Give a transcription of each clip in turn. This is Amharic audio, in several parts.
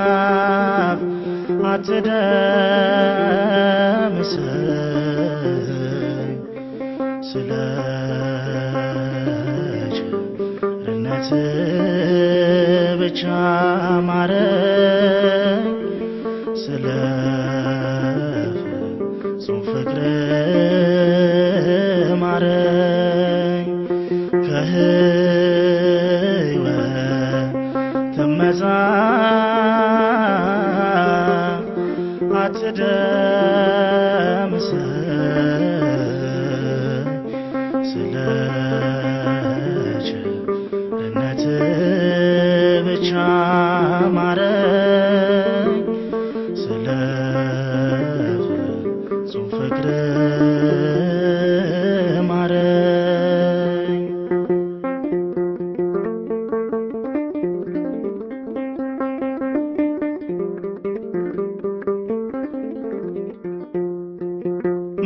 ከመጻፍ አትደምስኝ ስለ ቸርነት ብቻ ማረኝ። ስለ ፍጹም ፍቅር ማረኝ። ከሕይወት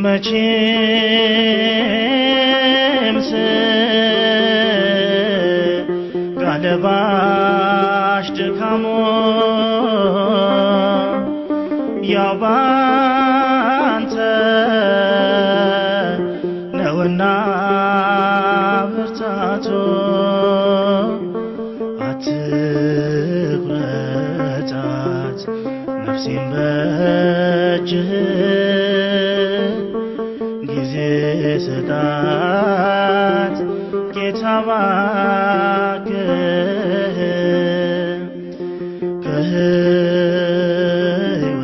መቼም ስጋ ለባሽ ድካሞ ያው ባንተ ነውና ብርታቶ አትቁረጣት ነፍሴን በእጅህ ስጣት ጌታ እባክህ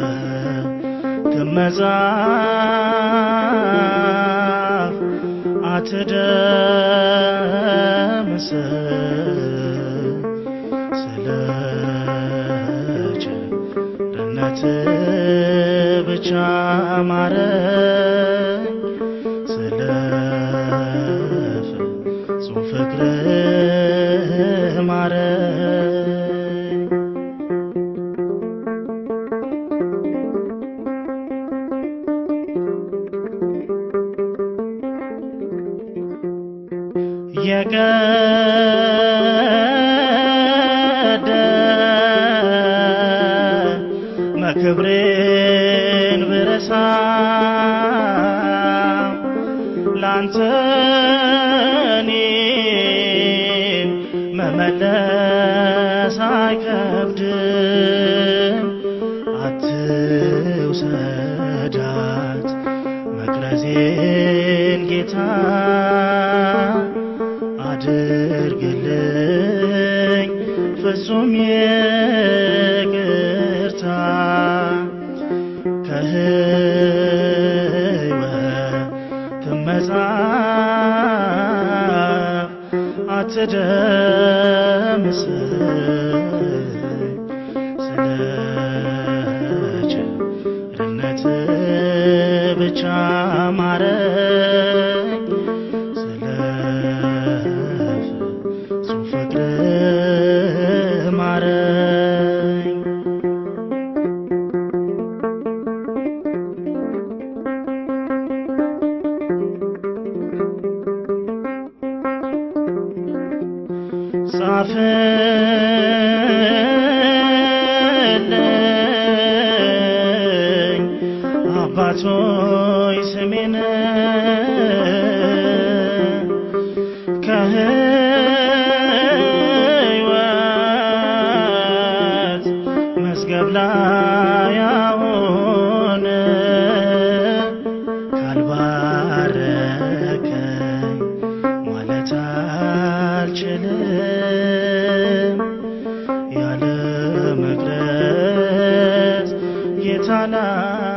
ከሕይወት መጽሐፍ አትደምሰኝ ስለ ቸርነት ብቻ ማረኝ የቀደመ ክብሬን ብረሳ ላንተ እኔን መመለስ አይከብድም። አትውሰዳት መቅረዜን ጌታ ፍጹም ይቅርታ ከሕይወት መጽሐፍ አትደምሰኝ ጻፍልኝ አባቶይ ስሜን ربنا